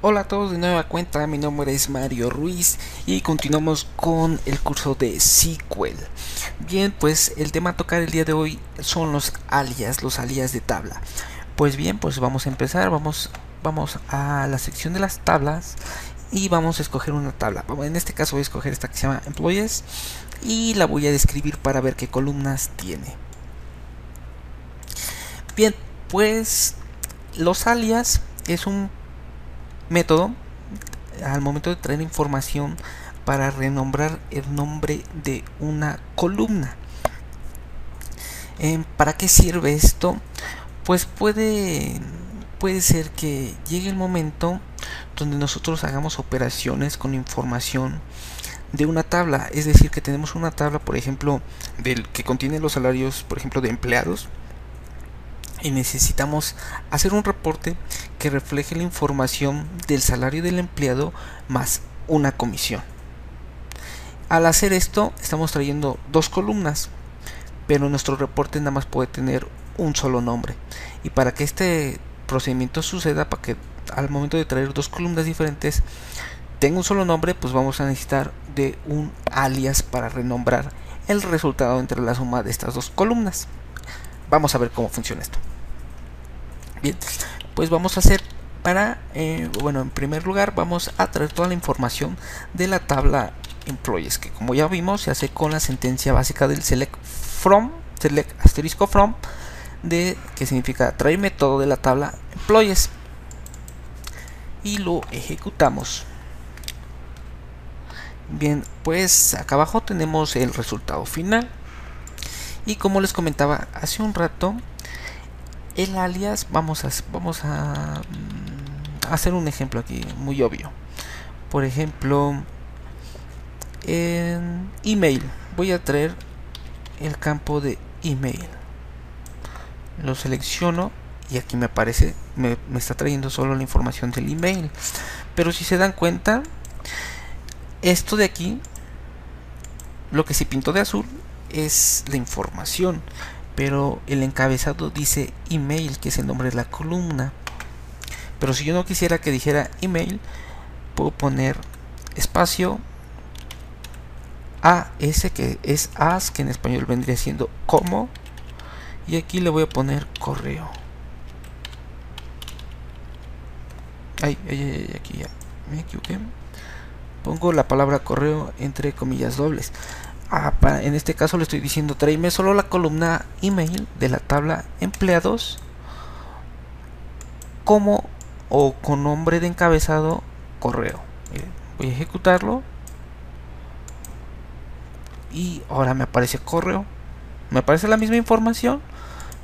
Hola a todos de nueva cuenta, mi nombre es Mario Ruiz y continuamos con el curso de SQL. Bien, pues el tema a tocar el día de hoy son los alias, los alias de tabla. Pues bien, pues vamos a empezar, vamos, vamos a la sección de las tablas y vamos a escoger una tabla. En este caso voy a escoger esta que se llama Employees y la voy a describir para ver qué columnas tiene. Bien, pues los alias es un método al momento de traer información para renombrar el nombre de una columna. Eh, ¿Para qué sirve esto? Pues puede, puede ser que llegue el momento donde nosotros hagamos operaciones con información de una tabla, es decir, que tenemos una tabla, por ejemplo, del que contiene los salarios, por ejemplo, de empleados y necesitamos hacer un reporte que refleje la información del salario del empleado más una comisión. Al hacer esto estamos trayendo dos columnas, pero nuestro reporte nada más puede tener un solo nombre. Y para que este procedimiento suceda, para que al momento de traer dos columnas diferentes tenga un solo nombre, pues vamos a necesitar de un alias para renombrar el resultado entre la suma de estas dos columnas. Vamos a ver cómo funciona esto. Bien, pues vamos a hacer para, eh, bueno, en primer lugar vamos a traer toda la información de la tabla employees, que como ya vimos se hace con la sentencia básica del select from, select asterisco from, de que significa traerme todo de la tabla employees y lo ejecutamos. Bien, pues acá abajo tenemos el resultado final. Y como les comentaba hace un rato, el alias, vamos a, mm, hacer un ejemplo aquí muy obvio. Por ejemplo, en email, voy a traer el campo de email. Lo selecciono y aquí me aparece, me, me está trayendo solo la información del email. Pero si se dan cuenta, esto de aquí, lo que se pintó de azul es la información pero el encabezado dice email, que es el nombre de la columna. Pero si yo no quisiera que dijera email, puedo poner espacio AS, que es as, que en español vendría siendo como. Y aquí le voy a poner correo. Ay, ay, ay, aquí ya me equivoqué. Pongo la palabra correo entre comillas dobles. Ah, en este caso le estoy diciendo tráeme solo la columna email de la tabla empleados como o con nombre de encabezado correo. Voy a ejecutarlo. Y ahora me aparece correo. Me aparece la misma información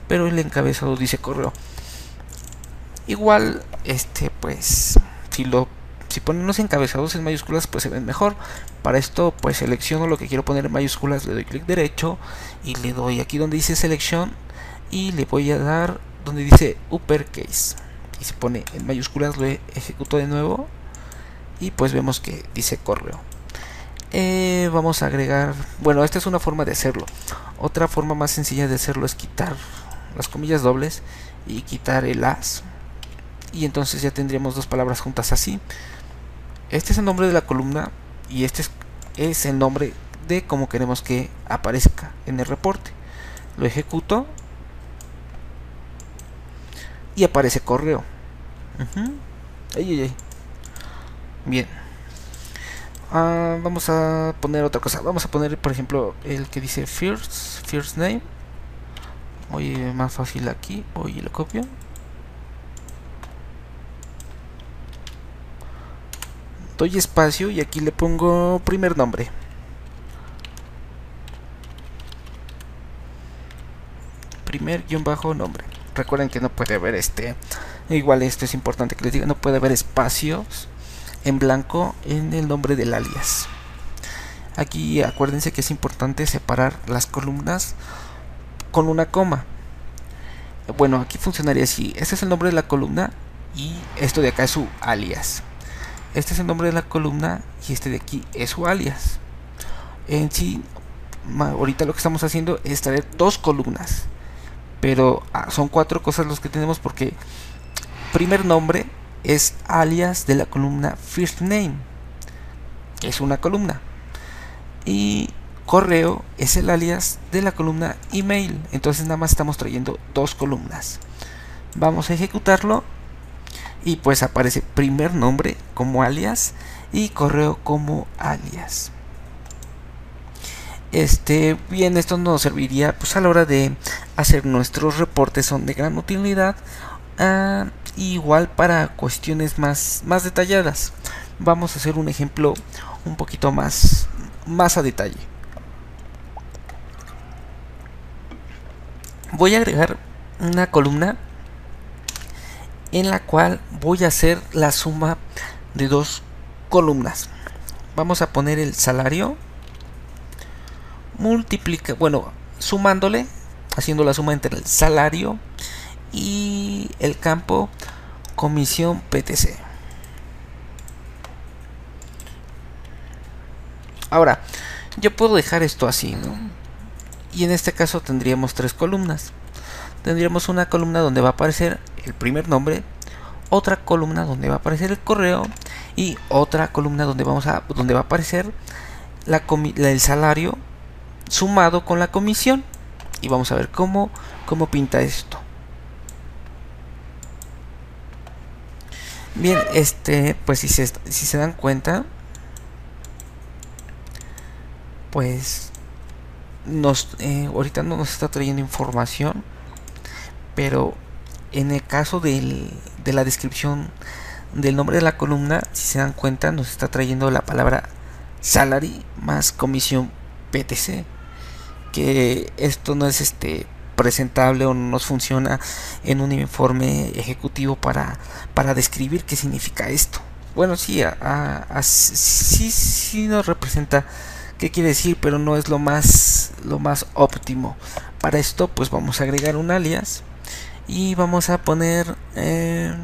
pero el encabezado dice correo. Igual este pues si lo si ponen los encabezados en mayúsculas pues se ven mejor. Para esto pues selecciono lo que quiero poner en mayúsculas le doy clic derecho y le doy aquí donde dice selección y le voy a dar donde dice uppercase. Y se pone en mayúsculas lo ejecuto de nuevo y pues vemos que dice correo. Eh, vamos a agregar bueno esta es una forma de hacerlo. Otra forma más sencilla de hacerlo es quitar las comillas dobles y quitar el as. Y entonces ya tendríamos dos palabras juntas así este es el nombre de la columna y este es, el nombre de cómo queremos que aparezca en el reporte. Lo ejecuto y aparece correo. Bien. Ah, vamos a poner otra cosa. Vamos a poner, por ejemplo, el que dice first, first name. Oye, más fácil aquí. Oye, lo copio. Doy espacio y aquí le pongo primer nombre. Primer guion bajo nombre. Recuerden que no puede haber este igual esto es importante que les diga no puede haber espacios en blanco en el nombre del alias. Aquí acuérdense que es importante separar las columnas con una coma. Bueno aquí funcionaría así. Este es el nombre de la columna y esto de acá es su alias este es el nombre de la columna y este de aquí es su alias. En sí, ahorita lo que estamos haciendo es traer dos columnas. Pero ah, son cuatro cosas los que tenemos porque primer nombre es alias de la columna first name, que es una columna. Y correo es el alias de la columna email. Entonces nada más estamos trayendo dos columnas. Vamos a ejecutarlo y pues aparece primer nombre como alias y correo como alias. Este, bien, esto nos serviría pues a la hora de hacer nuestros reportes son de gran utilidad. Ah, igual para cuestiones más, más detalladas. Vamos a hacer un ejemplo un poquito más, más a detalle. Voy a agregar una columna en la cual voy a hacer la suma de dos columnas. Vamos a poner el salario multiplica, bueno, sumándole, haciendo la suma entre el salario y el campo comisión PTC. Ahora, yo puedo dejar esto así, ¿no? Y en este caso tendríamos tres columnas. Tendríamos una columna donde va a aparecer el primer nombre, otra columna donde va a aparecer el correo y otra columna donde vamos a donde va a aparecer la, el salario sumado con la comisión y vamos a ver cómo cómo pinta esto. Bien, este, pues si se, si se dan cuenta, pues nos, eh, ahorita no nos está trayendo información, pero en el caso de la descripción del nombre de la columna, si se dan cuenta, nos está trayendo la palabra salary más comisión PTC, que esto no es este presentable o no nos funciona en un informe ejecutivo para, describir qué significa esto. Bueno, sí, sí, sí nos representa qué quiere decir, pero no es lo más, lo más óptimo. Para esto, pues vamos a agregar un alias y vamos a poner, eh,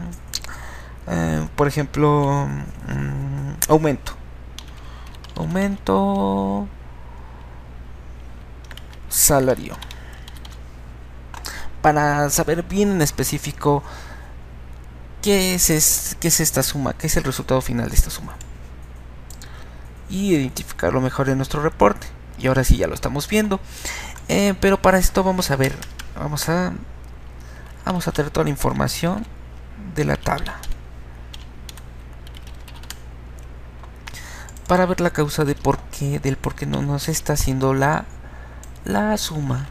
eh, por ejemplo, mm, aumento. Aumento salario para saber bien en específico qué es, es esta suma, qué es el resultado final de esta suma. Y identificarlo mejor en nuestro reporte. Y ahora sí ya lo estamos viendo. Eh, pero para esto vamos a ver, vamos a, vamos a tener toda la información de la tabla. Para ver la causa de por qué, del por qué no nos está haciendo la, la suma.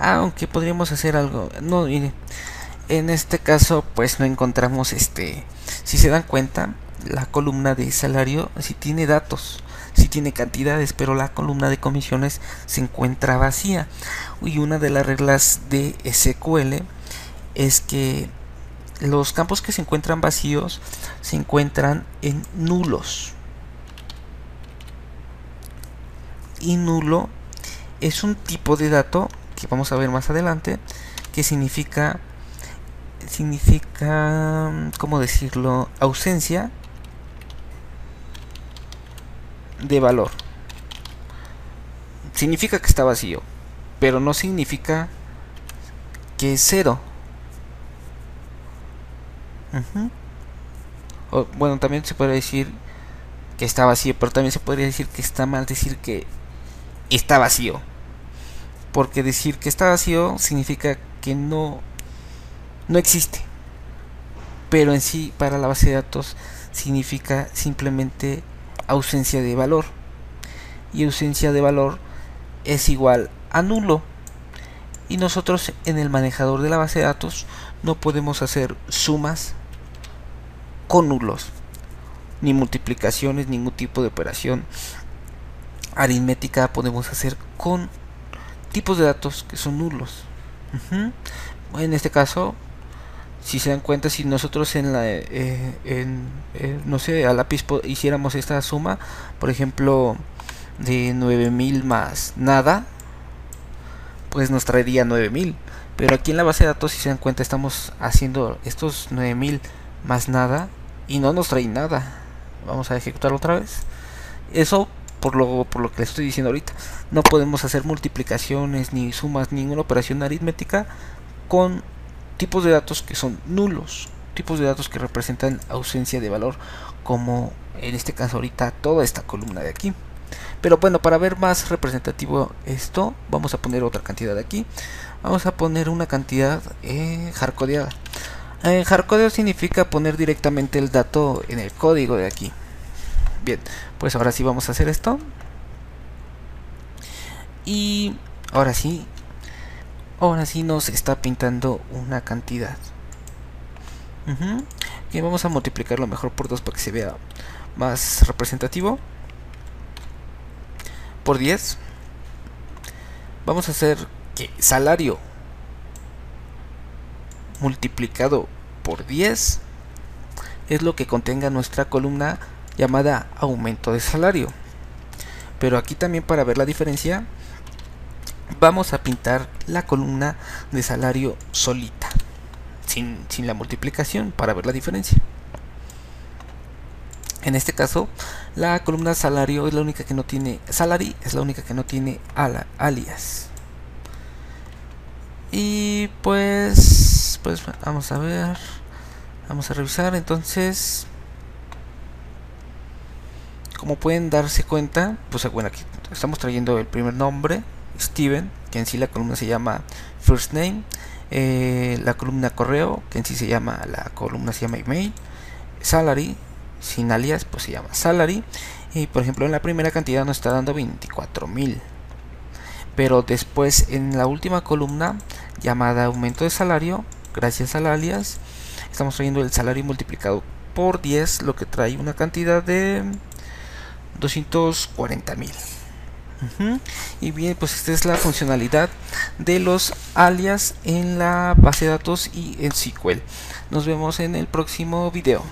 aunque podríamos hacer algo no en este caso pues no encontramos este si se dan cuenta la columna de salario si tiene datos tiene cantidades pero la columna de comisiones se encuentra vacía y una de las reglas de SQL es que los campos que se encuentran vacíos se encuentran en nulos y nulo es un tipo de dato que vamos a ver más adelante, que significa, significa, ¿cómo decirlo? Ausencia de valor. Significa que está vacío, pero no significa que es cero. o, bueno, también se puede decir que está vacío, pero también se podría decir que está mal decir que está vacío porque decir que está vacío significa que no, no existe. Pero en sí, para la base de datos, significa simplemente ausencia de valor. Y ausencia de valor es igual a nulo. Y nosotros en el manejador de la base de datos no podemos hacer sumas con nulos, ni multiplicaciones, ningún tipo de operación aritmética podemos hacer con tipos de datos que son nulos. En este caso, si se dan cuenta, si nosotros en la, eh, en, eh, no sé, a lápiz hiciéramos esta suma, por ejemplo, de 9000 más nada, pues nos traería 9000. Pero aquí en la base de datos, si se dan cuenta, estamos haciendo estos 9000 más nada y no nos trae nada. Vamos a ejecutarlo otra vez. Eso por lo, por lo que les estoy diciendo ahorita. No podemos hacer multiplicaciones, ni sumas, ninguna operación aritmética con tipos de datos que son nulos, tipos de datos que representan ausencia de valor, como en este caso ahorita toda esta columna de aquí. Pero bueno, para ver más representativo esto, vamos a poner otra cantidad aquí. Vamos a poner una cantidad eh, hardcodeada. Eh, hardcodeo significa poner directamente el dato en el código de aquí. Bien, pues ahora sí vamos a hacer esto. Y ahora sí, ahora sí nos está pintando una cantidad. Y vamos a multiplicarlo mejor por 2 para que se vea más representativo. Por 10. Vamos a hacer que salario multiplicado por 10 es lo que contenga nuestra columna llamada aumento de salario. Pero aquí también para ver la diferencia vamos a pintar la columna de salario solita, sin, sin la multiplicación para ver la diferencia. En este caso, la columna salario es la única que no tiene salary, es la única que no tiene alias. Y pues, pues vamos a ver, vamos a revisar. Entonces, como pueden darse cuenta, pues bueno, aquí estamos trayendo el primer nombre, Steven, que en sí la columna se llama First Name, eh, la columna correo, que en sí se llama, la columna se llama email, salary, sin alias pues se llama salary y por ejemplo en la primera cantidad nos está dando 24.000 pero después en la última columna llamada aumento de salario gracias al alias estamos trayendo el salario multiplicado por 10 lo que trae una cantidad de 240.000 y bien pues esta es la funcionalidad de los alias en la base de datos y en SQL nos vemos en el próximo video